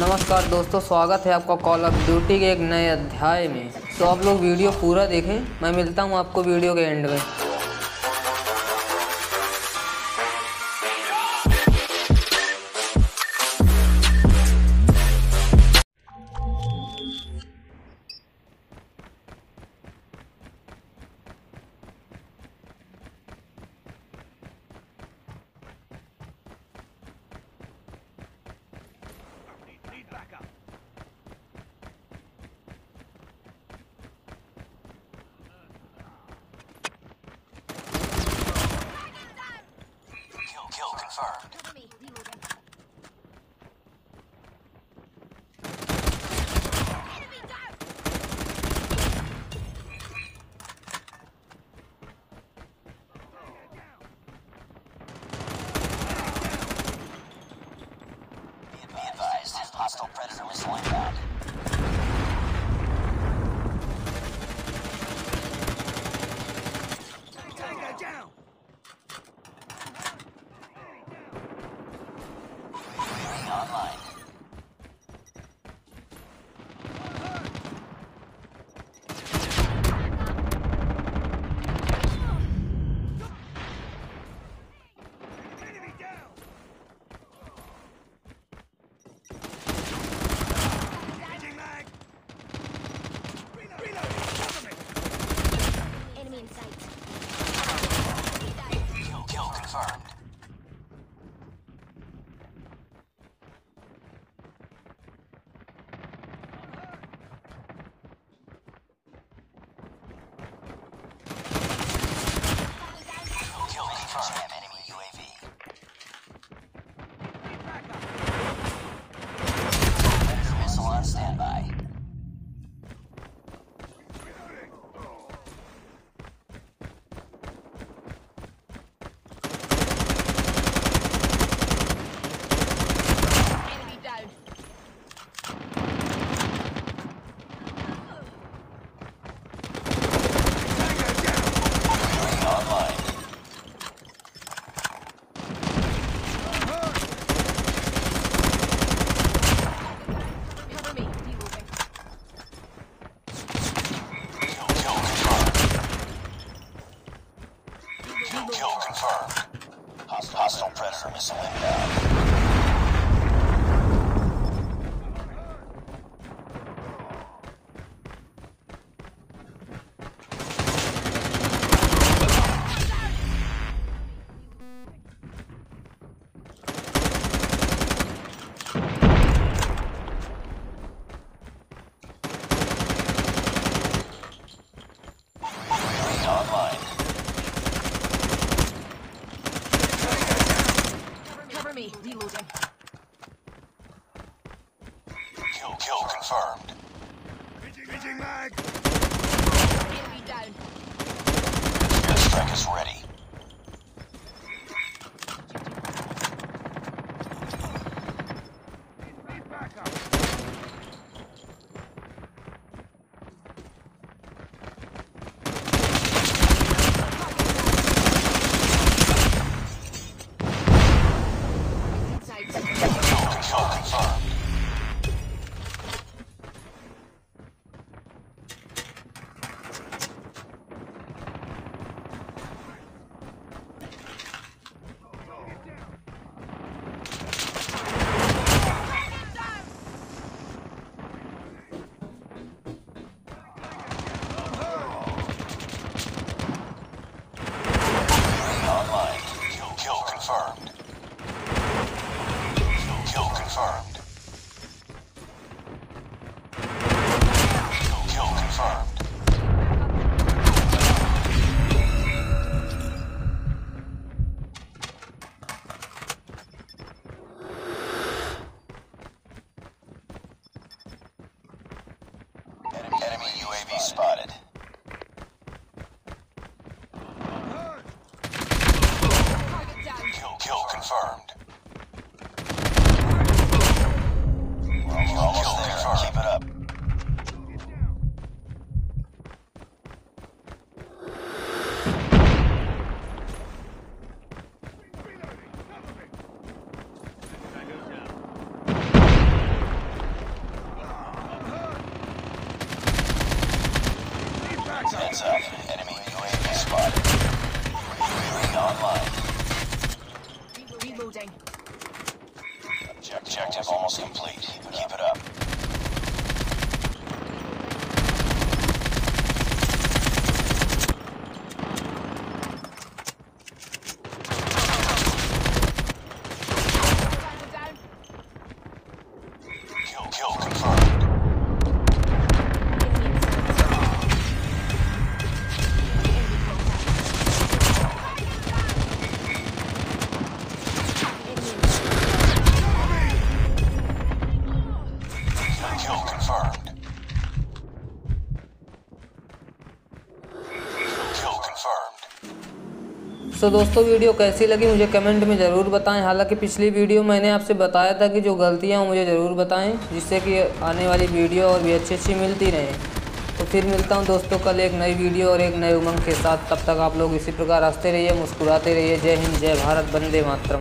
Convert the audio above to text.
नमस्कार दोस्तों, स्वागत है आपका कॉल ऑफ़ ड्यूटी के एक नए अध्याय में। तो आप लोग वीडियो पूरा देखें, मैं मिलता हूँ आपको वीडियो के एंड में। Confirmed. Be advised, hostile predator inbound. UAV Cover me. Reloading. Kill, kill confirmed. Enemy down. Airstrike is ready. Confirmed. Kill, kill confirmed. Enemy, enemy UAV spotted. Kill, kill confirmed. We're almost there. Keep it up. Heads up. Enemy UAV spotted. UAV online. Reloading. Objective almost complete. Keep it up. सो दोस्तों, video कैसी लगी मुझे comment में ज़रूर बताएँ। हालाँकि पिछली video मैंने आपसे बताया था कि जो गलतियाँ मुझे ज़रूर बताएँ, जिससे कि आने वाली वीडियो और भी अच्छी अच्छी मिलती रहे। तो फिर मिलता हूँ दोस्तों कल एक नई वीडियो और एक नए उमंग के साथ। तब तक आप लोग इसी प्रकार हँसते रहिए, मुस्कुराते रहिए। जय हिंद, जय भारत बंदे मातरम।